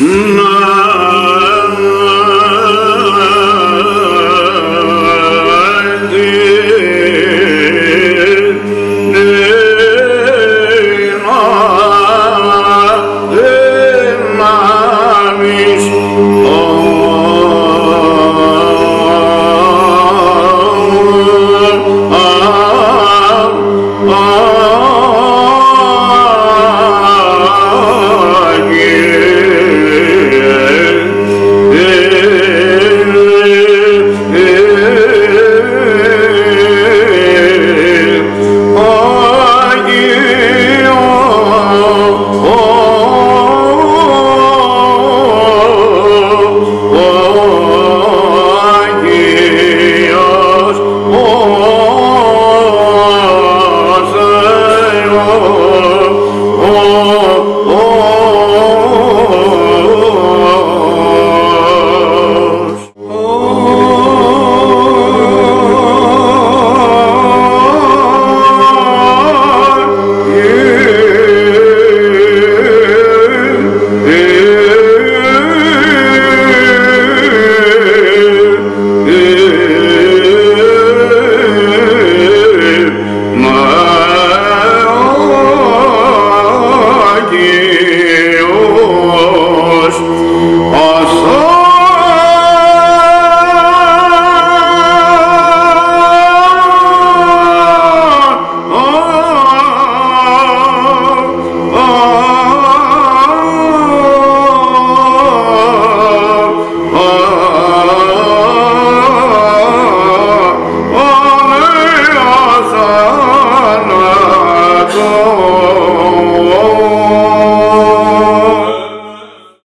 Na oh, oh. oh.